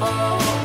Beautiful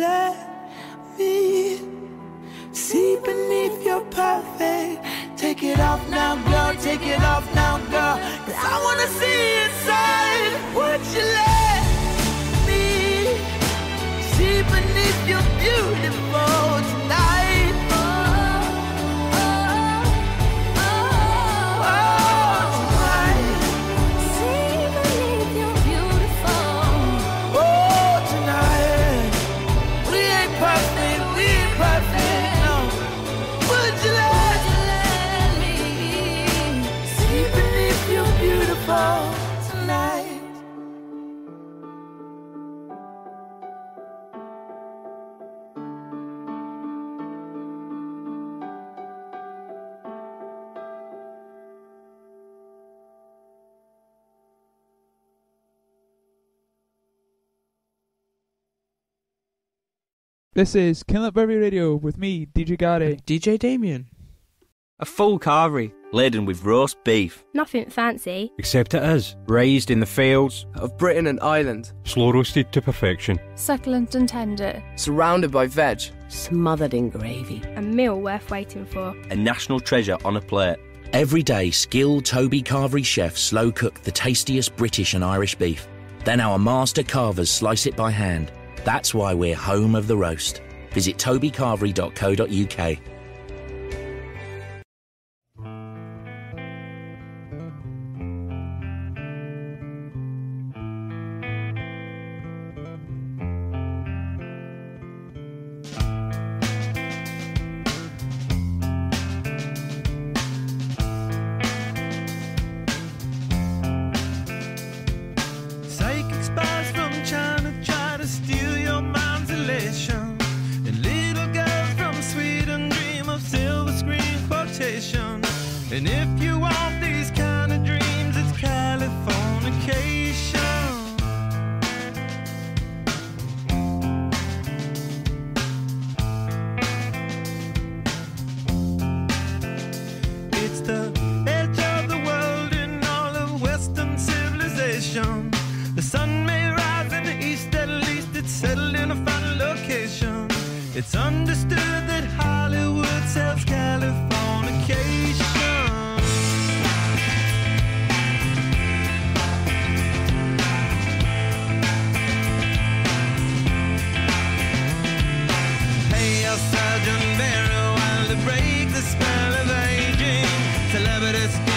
let me see beneath your perfect? Take it off now, This is Berry Radio with me, DJ Gary. DJ Damien. A full carvery laden with roast beef. Nothing fancy. Except it is. Raised in the fields. Of Britain and Ireland. Slow roasted to perfection. Succulent and tender. Surrounded by veg. smothered in gravy. A meal worth waiting for. A national treasure on a plate. Every day, skilled Toby Carvery chefs slow cook the tastiest British and Irish beef. Then our master carvers slice it by hand. That's why we're home of the roast. Visit tobycarvery.co.uk. And if you want these kind of dreams, it's Californication. It's the edge of the world in all of Western civilization. The sun may rise in the east, at least it's settled in a final location. It's understood that Celebrity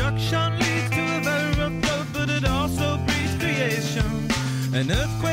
Destruction leads to a very rough road, but it also breeds creation. An earthquake